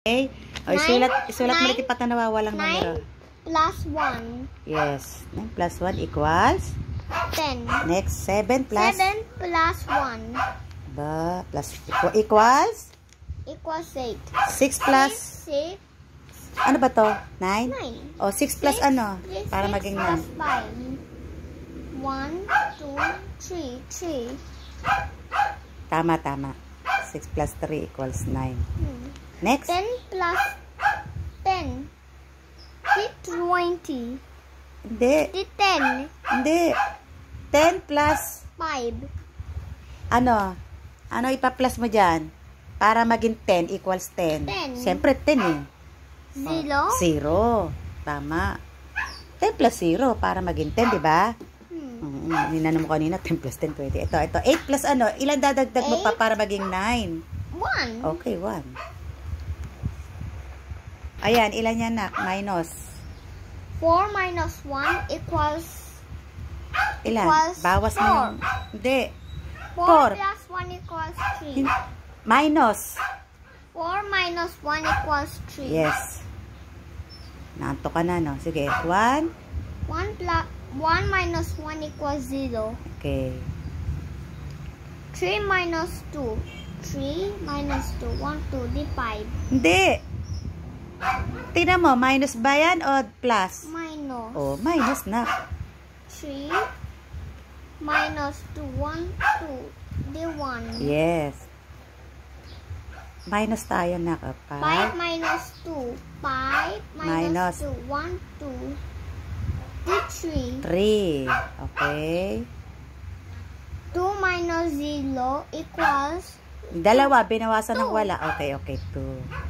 Okay? O, Nine, isulat, isulat mo nine, rin ipat na nawawalang numero. 9 plus 1. Yes. 9 plus 1 equals? 10. Next, 7 plus? 7 plus 1 Ba, plus equals? equals 8. 6 plus? 6, Ano ba to? 9? 9. O, 6 plus ano? Para maging 9. plus 5. 1, 2, 3, 3. Tama, tama. 6 plus 3 equals 9. Hmm. Next. 10 plus 10. Di 20. Hindi. Di 10. Hindi. 10 plus 5. ano? Ano ipa-plus mo dyan? Para maging 10 equals 10. 10. Siyempre 10 eh. 0. 0. Tama. 10 plus 0 para maging 10, di ba? Hmm. Mm, ninanong mo kanina, 10 plus 10, 20. Ito, ito. 8 plus ano? Ilan dadagdag mo pa para maging 9? 1. Okay, 1. Ayan, ilan yan nak? Minus. 4 minus 1 equals Ilan? Equals Bawas mo. four. yung- Hindi. 4 Four. plus 1 equals 3. Hin- Minus. 4 minus 1 equals 3. Yes. Naanto ka na, no? Sige. 1. 1 plus 1 minus 1 equals 0. Okay. 3 minus 2. 3 minus 2. 1, 2. Di 5. Hindi. Tingnan mo, minus ba yan o plus? Minus Oh, minus na. 3 minus 2. 1, 2. Di 1. Yes. Minus tayo na 5 kapag. minus 2. 5 Minus. minus 2. 1, 2. Di 3. 3. Okay. 2 minus 0 equals Dalawa, binawasan ng wala. Okay, okay. 2.